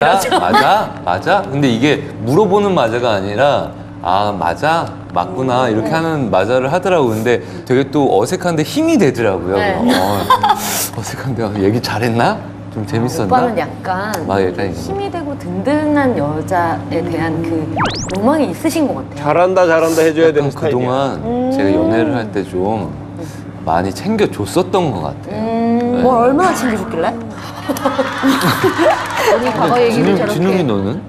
맞아? 맞아? 맞아? 근데 이게 물어보는 맞아가 아니라 아 맞아? 맞구나 이렇게 하는 맞아를 하더라고 근데 되게 또 어색한데 힘이 되더라고요 네. 어, 어색한데 어, 얘기 잘했나? 좀 재밌었나? 오빠는 약간 막 약간 힘이 되고 든든한 여자에 대한 그 로망이 있으신 것 같아요. 잘한다 잘한다 해줘야 되는 약간 스타일이야. 그동안 제가 연애를 할 때 좀 많이 챙겨줬었던 것 같아요 음, 뭘 얼마나 챙겨줬길래? 우리 과거 얘기를 저렇게 진웅이 너는?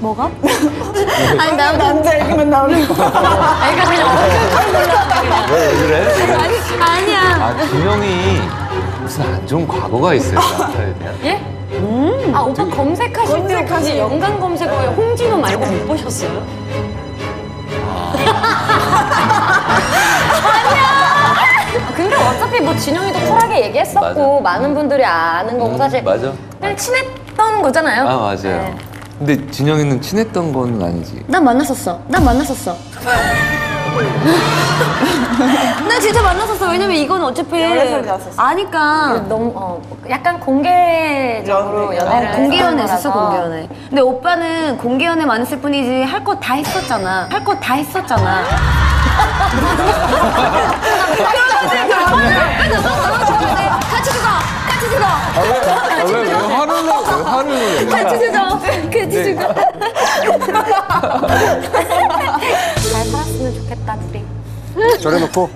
뭐가? 아니 나 남자 얘기만 나오는 거. 애가 그냥 몰라 왜, 왜 그래? 아니 아니야 아 진영이 무슨 안 좋은 과거가 있어요 남자에 대한 예? 아 오빠 검색하실 때 혹시 연관 검색어에 홍진호 말고 못 보셨어요? 뭐 진영이도 쿨하게 얘기했었고 맞아. 많은 분들이 아는 거고 음, 사실 맞아 그냥 친했던 거잖아요. 아 맞아요 네. 근데 진영이는 친했던 건 아니지 난 만났었어. 난 만났었어. 나 진짜 만났었어. 왜냐면 이건 어차피. 아니까. 너무 어, 약간 공개적으로 연애. 연애를 어, 공개 연애 했었어. 공개 연애. 근데 오빠는 공개 연애 많았을 뿐이지 할 거 다 했었잖아. 할 거 다 했었잖아. 같이 죽어! 아, 왜, 왜 화를 내? 왜 화를 내? 같이 죽어! 같이 죽어! 잘 살았으면 좋겠다 둘이. 저래 놓고